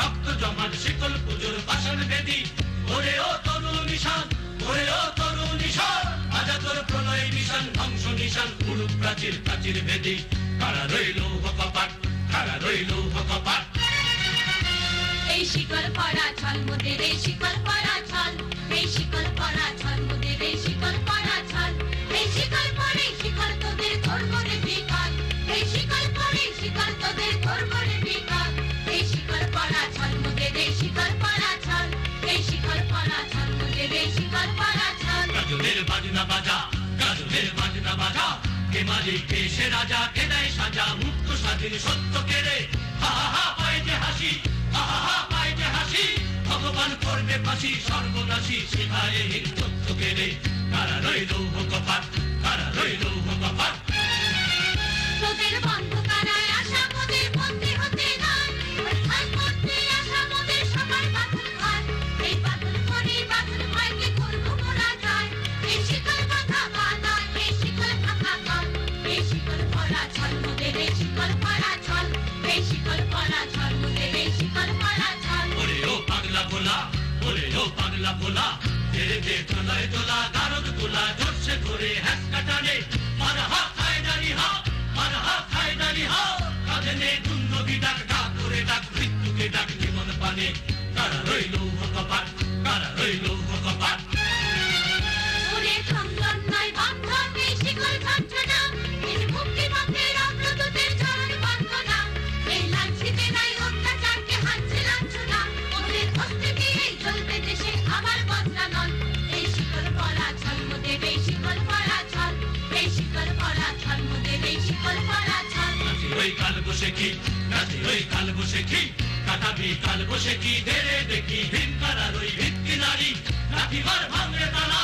রক্ত জমাট, শিকল পুজোর বাসন বেদি ওরে ও তরু নিশান, ওরে ও তরু নিশান আজা তোর প্রলয় নিশান, ধ্বংস নিশান উড়ুক প্রাচীর প্রাচীর বেদি। কারা রইল হকপাট কারা রইল হকপাট এই শিকল পরা ছল মোদের এই শিকল পরা বাজা গাজনের বাজনা বাজা, কে মালিক, কে সে রাজা, কে দেয় সাজা, মুক্ত স্বাধীন সত্য কেড়ে। হা হা পায় যে হাসি, হা হা পায় যে হাসি, ভগবান করবে ফাঁসি, সর্বনাশী শিখায় হিন্দুত্ব কেড়ে। কারা রইল কপাট কারা রইল পাগলা ভোলা ধীরে ধীরে তোলায় তোলা দারদ তোলা জোরসে ধরে হ্যাস কাটানে মার হা খায় দাঁড়ি হা, মার হা খায় দাঁড়ি হা। কাঁধে নে দুন্দবি ডাক ডাক করে ডাক, মৃত্যুকে ডাক, জীবন পানে। তারা রইল ওই কাল বসে কি ওই কাল বসে কি কাটাবি কাল বসে কি দেখি ভিন কারার ওই ভিত্তি নারী। লাঠি মার ভাঙরে তালা